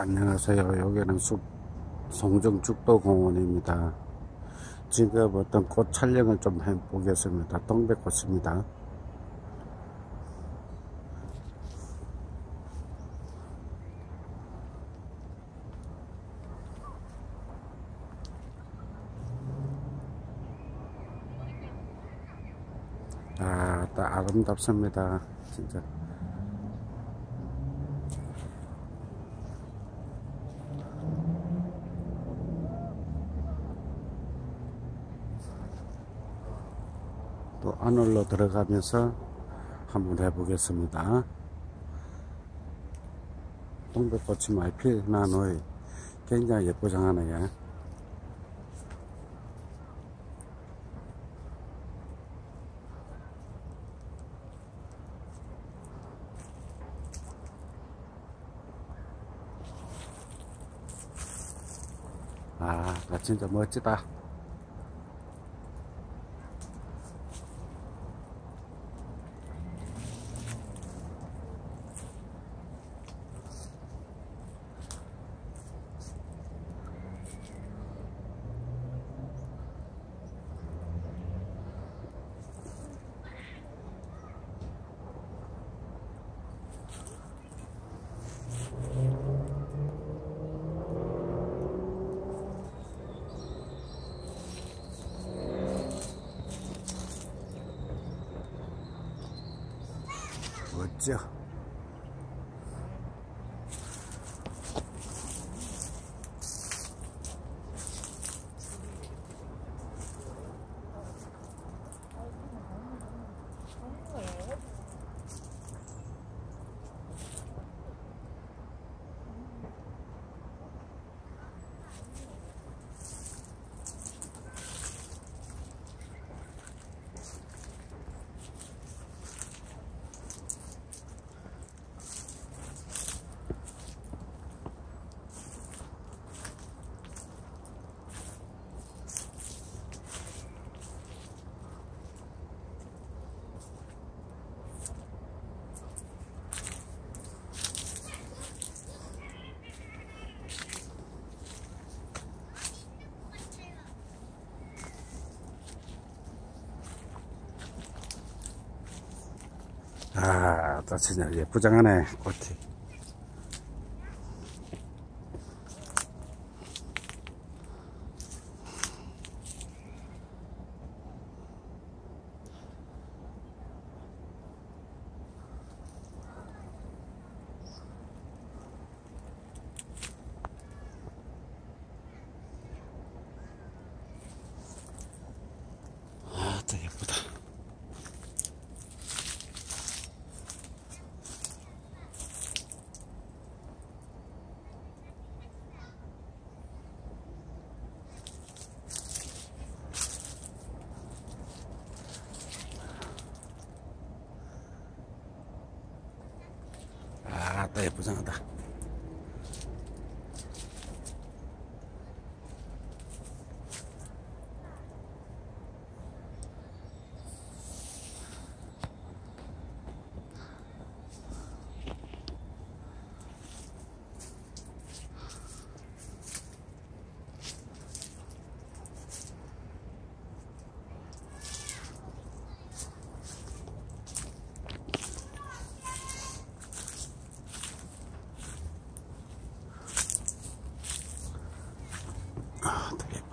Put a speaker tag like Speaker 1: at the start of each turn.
Speaker 1: 안녕하세요. 여기는 숲 송정죽도공원입니다. 지금 어떤 꽃 촬영을 좀 해보겠습니다. 동백꽃입니다. 아, 아름답습니다. 진짜. 또 안으로 들어가면서 한번 해보겠습니다. 동백꽃이 많이 피난 후에 굉장히 예쁘장하네요. 아, 나 진짜 멋지다. 멋져. 아, 또 진짜 예쁘장하네, 꽃이. 아, 또 예쁘다. 아, 또 예쁘장하 あ、大。